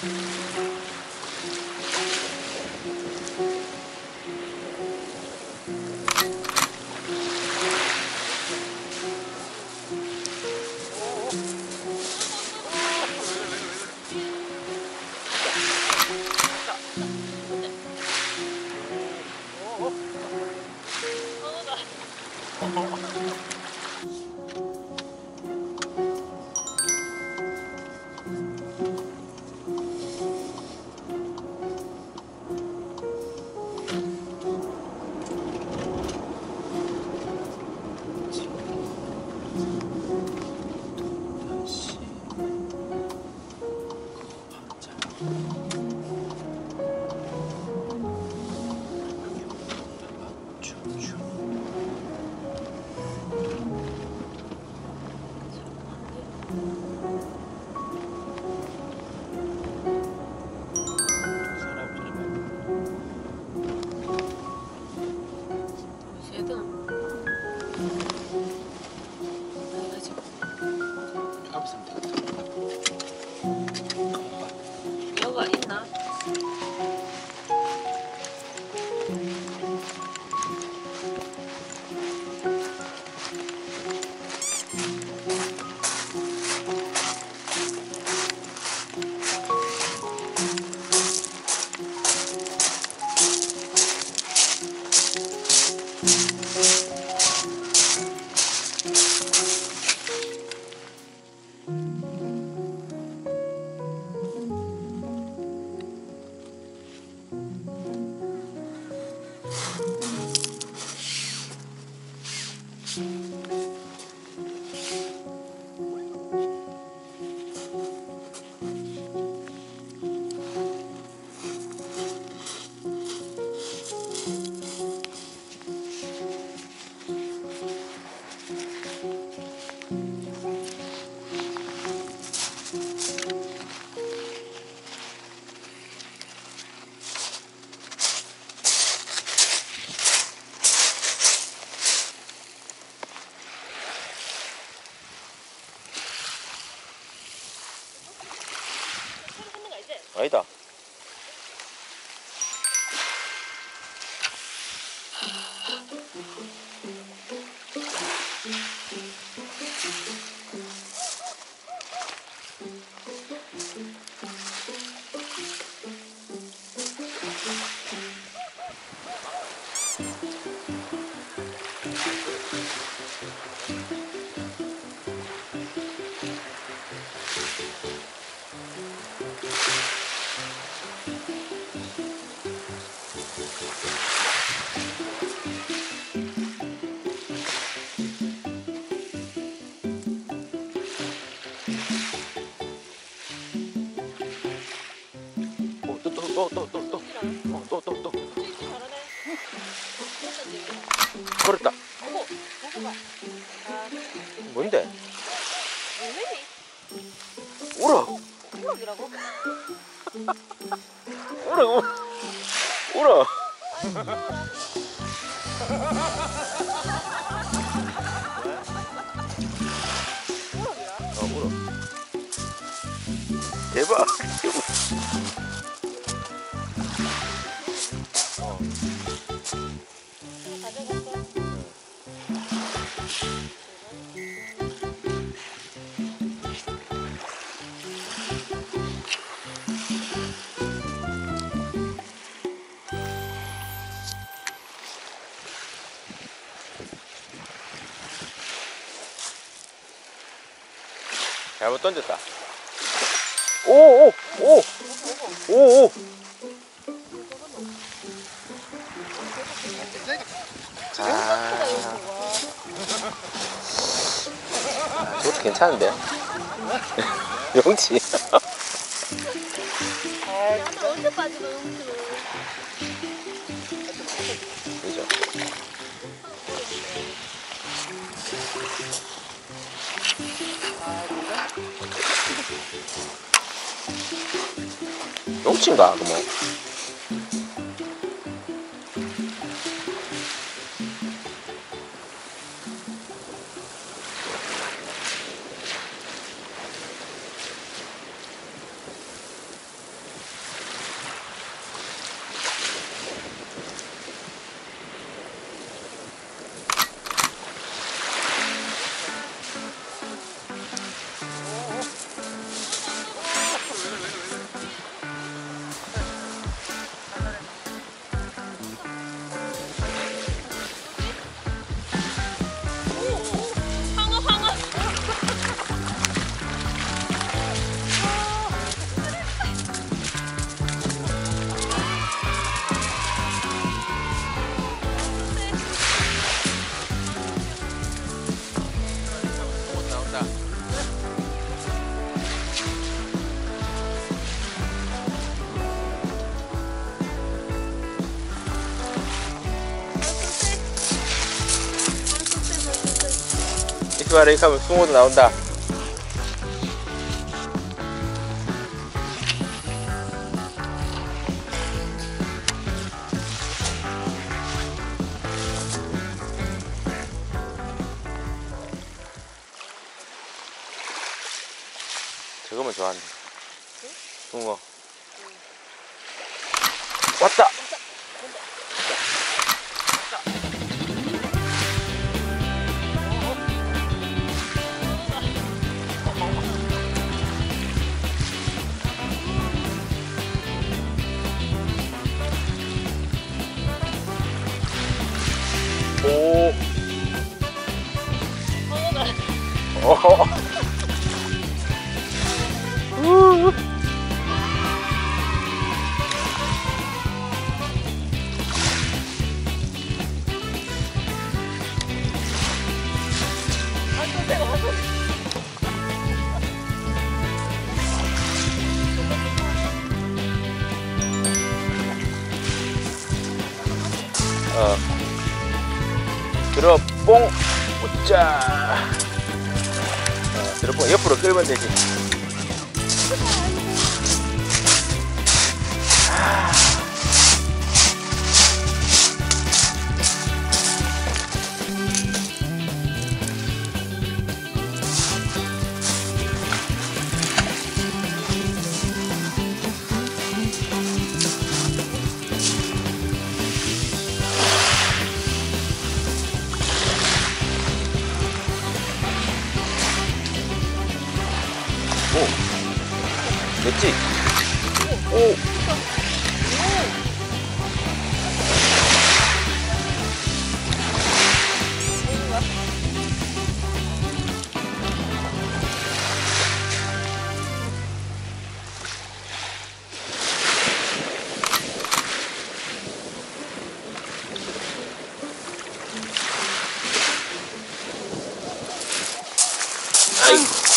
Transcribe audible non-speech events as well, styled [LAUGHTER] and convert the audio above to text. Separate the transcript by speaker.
Speaker 1: 쟤도
Speaker 2: 아니다. 또, 또, 또, 또. 어, 또, 또, 또. 걸었다. 뭔데?
Speaker 1: 왜
Speaker 2: 울어.
Speaker 1: 우럭이라고?
Speaker 2: 어, 울어. 대박. 잘못 던졌다. 오, 오, 오, 오, 오. [LAUGHS] 아, 이것도 괜찮은데? 용치.
Speaker 1: 나도 언제 빠지고 음식
Speaker 2: 용치인가, 그 뭐. 봐라 이렇게 하면 숭어도 나온다. 저거만 좋아하네. 숭어. 왔다 어. 들어 뽕 웃자 어, 들어 뽕
Speaker 1: っちおはい。